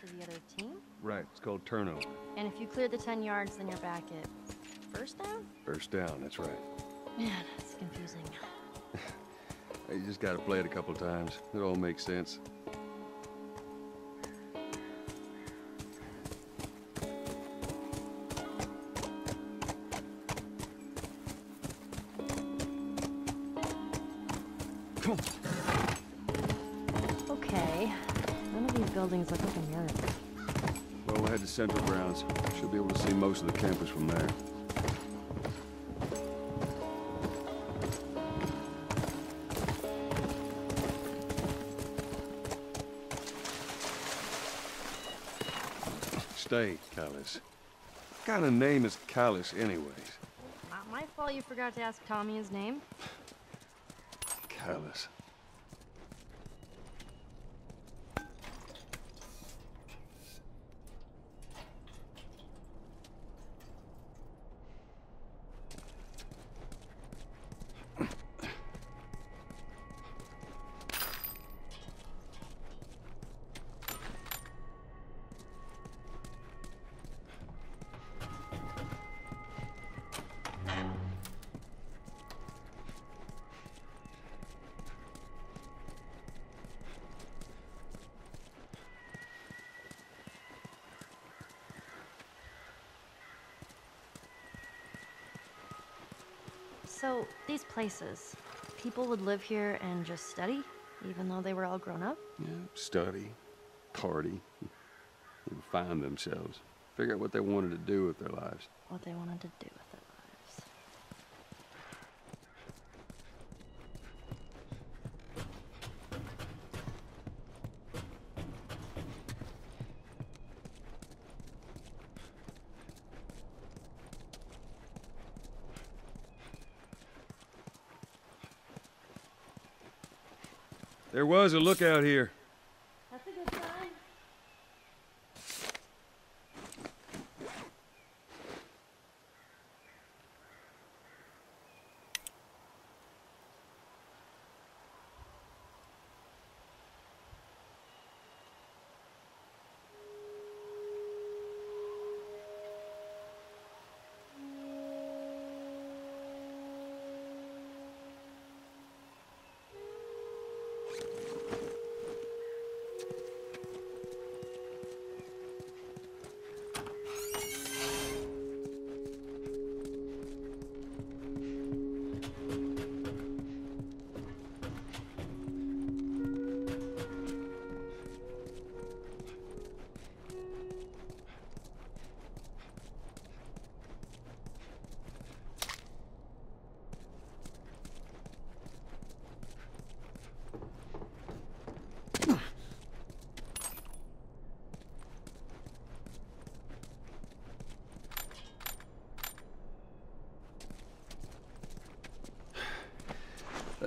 to the other team. Right, it's called turnover. And if you clear the 10 yards, then you're back at first down? First down, that's right. Man, that's confusing. You just gotta play it a couple times. It all makes sense. Central Grounds. Should be able to see most of the campus from there. Stay, Callus. What kind of name is Callus, anyways? Not my fault you forgot to ask Tommy his name. Callus. So, these places, people would live here and just study, even though they were all grown up? Yeah, study, party, and find themselves. Figure out what they wanted to do with their lives. What they wanted to do with their lives. Was a lookout here.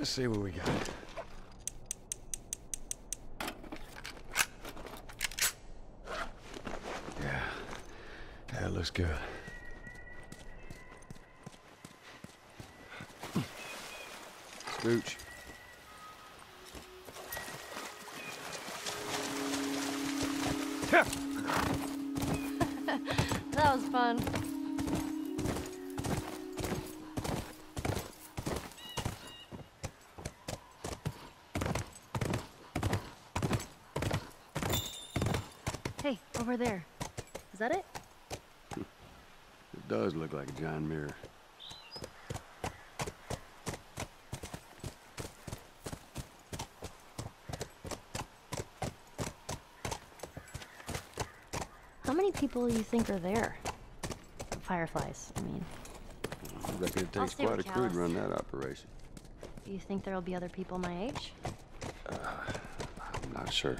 Let's see what we got. Yeah, that looks good. Scooch. Hey, over there. Is that it? It does look like a giant mirror. How many people do you think are there? Fireflies, I mean. I reckon it takes quite a crew to run that operation. Do you think there'll be other people my age? Uh, I'm not sure.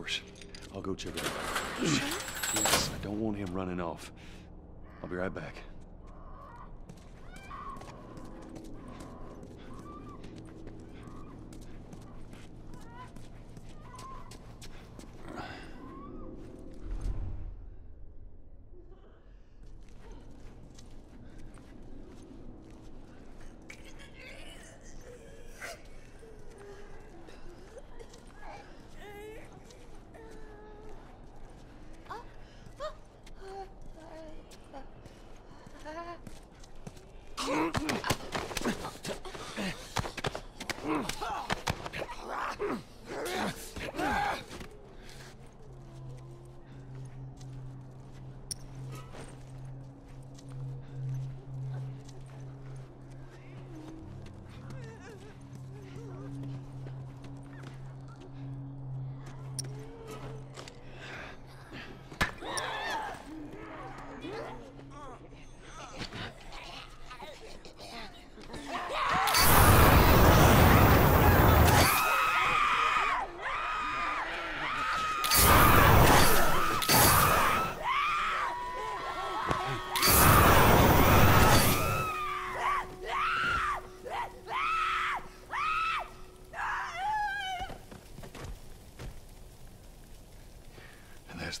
Horse. I'll go check it out. Yes, I don't want him running off. I'll be right back.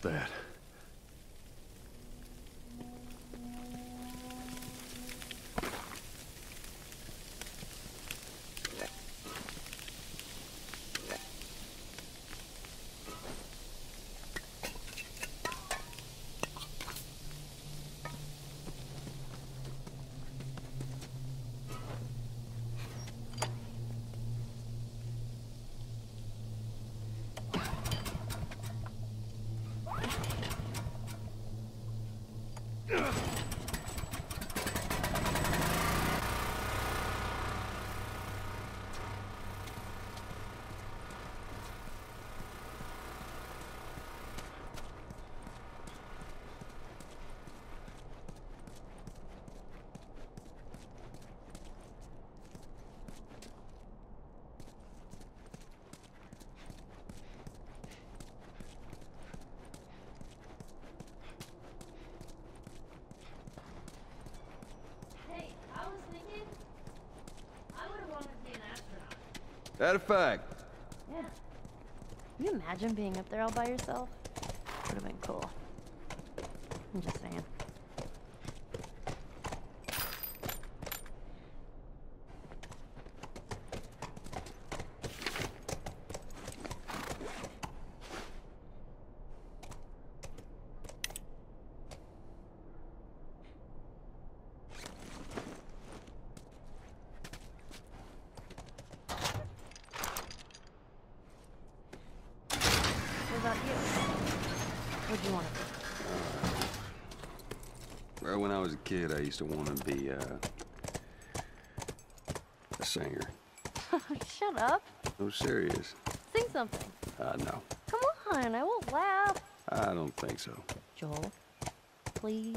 That. That a fact? Yeah. Can you imagine being up there all by yourself? Would have been cool. I'm just saying. What about you? What'd you want to be? Well, when I was a kid, I used to want to be, uh, a singer. Shut up. No, serious. Sing something. Uh, no, Come on, I won't laugh. I don't think so. Joel, please.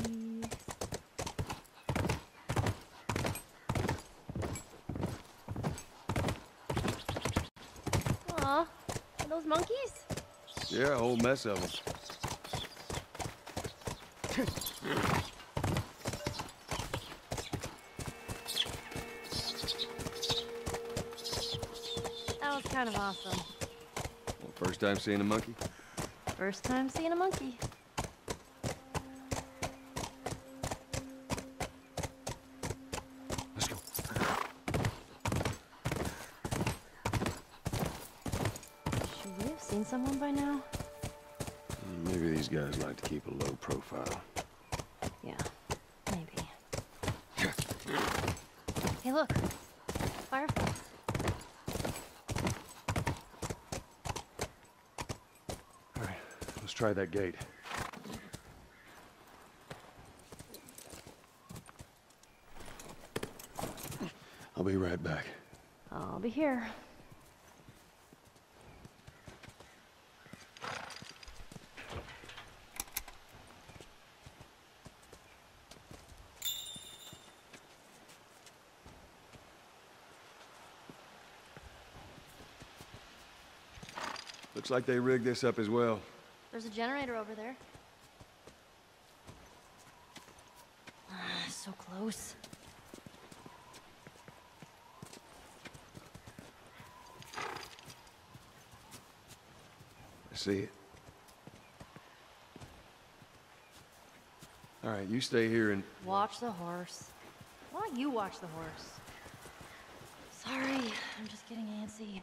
Aw, are those monkeys? Yeah, a whole mess of them. Kind of awesome. Well, first time seeing a monkey? First time seeing a monkey. Let's go. Should we have seen someone by now? Maybe these guys like to keep a low profile. Yeah, maybe. Hey, look. Fireflies. All right, let's try that gate. I'll be right back. I'll be here. Looks like they rigged this up as well. There's a generator over there. Ah, so close. I see it. All right, you stay here and... Watch the horse. Why don't you watch the horse? Sorry, I'm just getting antsy.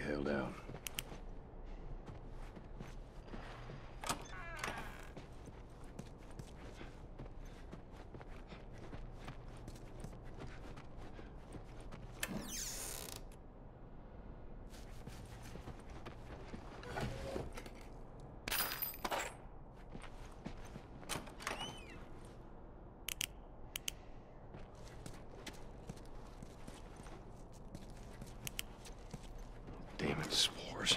Held out. It, spores.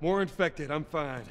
More infected, I'm fine.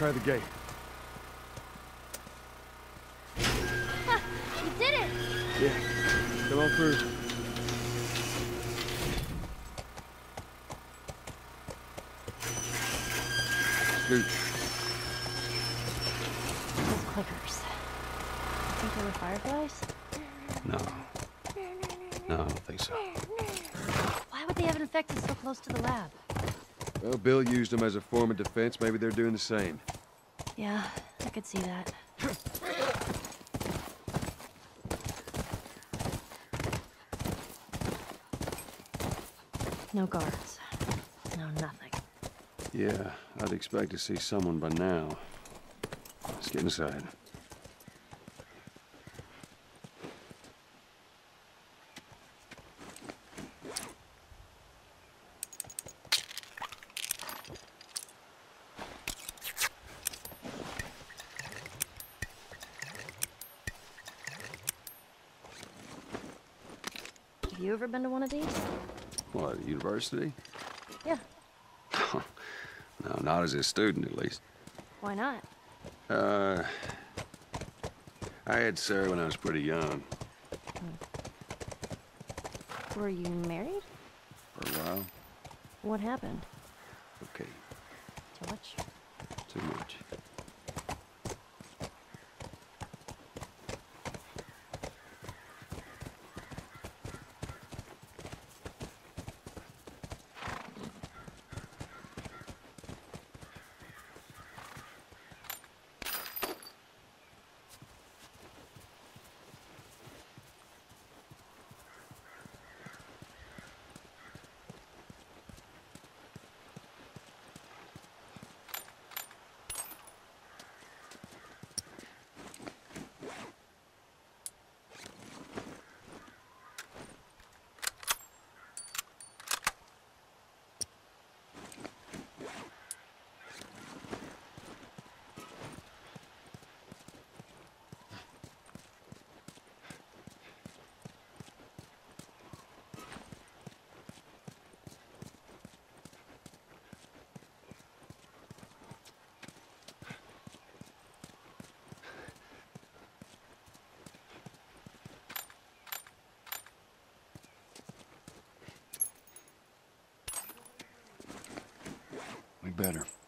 Try the gate. You did it! Yeah. Come on through. Scoot. Those clickers. You think they were fireflies? No. No, I don't think so. Why would they have infected so close to the lab? Well, Bill used them as a form of defense. Maybe they're doing the same. Yeah, I could see that. No guards. No nothing. Yeah, I'd expect to see someone by now. Let's get inside. You ever been to one of these? What, university? Yeah. No, not as a student, at least. Why not? Uh, I had Sarah when I was pretty young. Were you married? For a while. What happened? Better.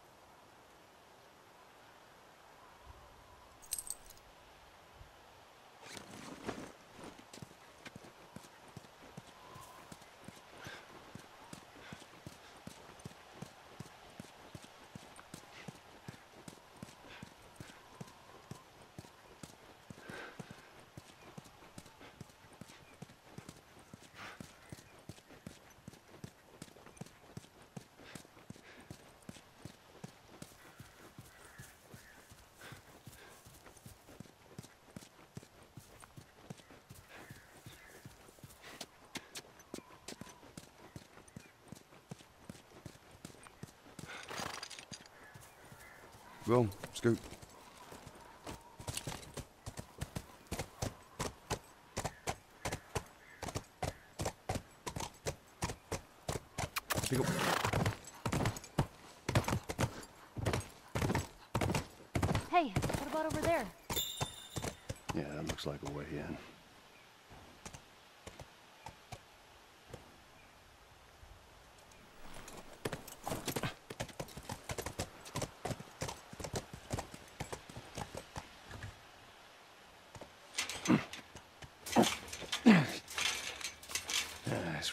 Go, scoot. Pick up. Hey, what about over there? Yeah, that looks like a way in.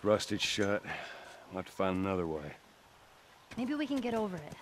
Rusted shut. I'll have to find another way. Maybe we can get over it.